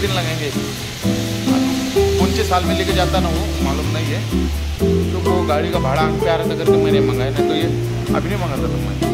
दिन लगेंगे। कौन से साल में लेके जाता ना वो, मालूम नहीं है। तो वो गाड़ी का भाड़ा अंक पे आ रहा था करके मैंने मंगाया ना तो ये अभी नहीं मंगाता था मैं।